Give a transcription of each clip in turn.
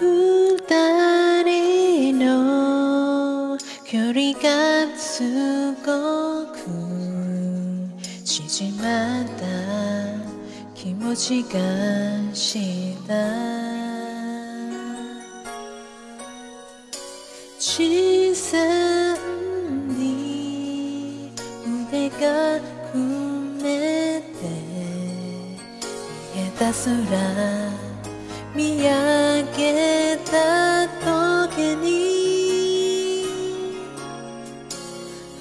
二人の距離がすごく縮まった気持ちがした。小さに腕が踏めて見えた空見上げた時に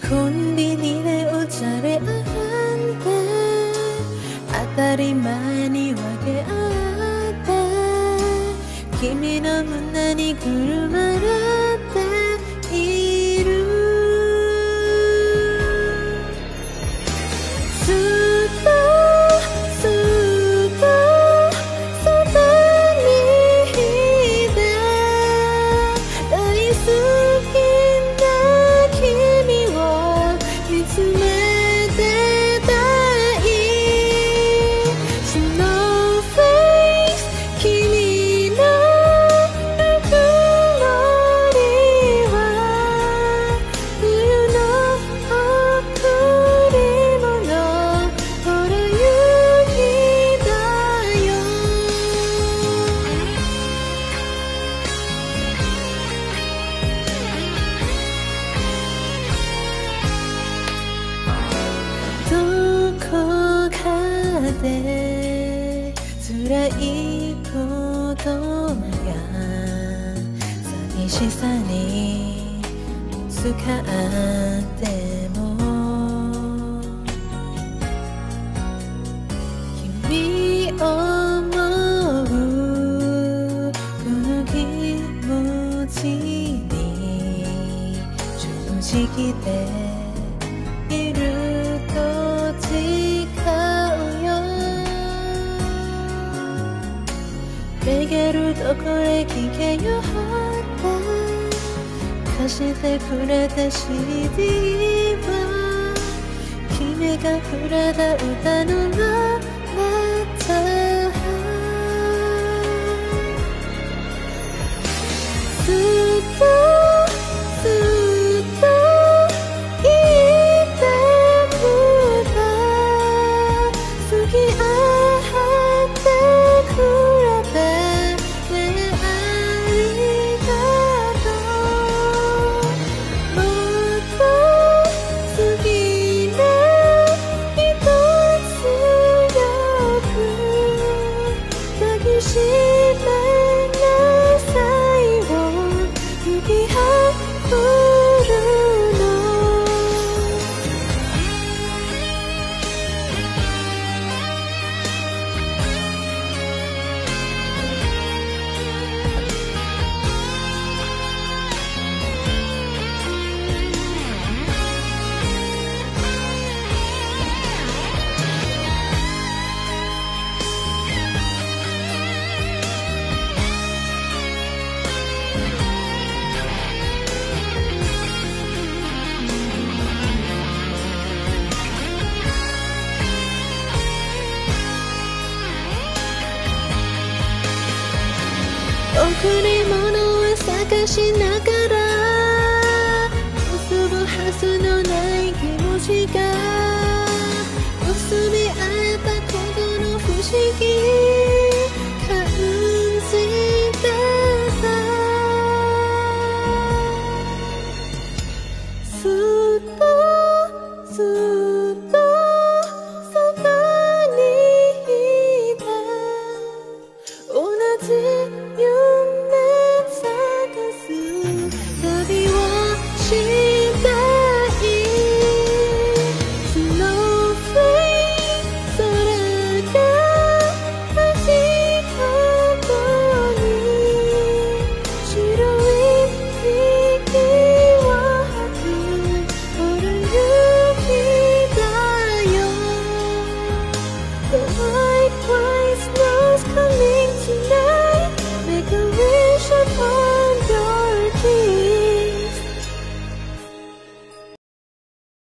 コンビニでお茶で洗って当たり前に分け合って君の胸にくるまれで辛いことや寂しさに使っても君を思うこの気持ちに正直でげるとこれ聞けよって貸してくれた CD は君がくれた歌のラ心。り物を探しながら結ぶはずのない気持ちが結び合えたことの不思議感じてにいた。同じ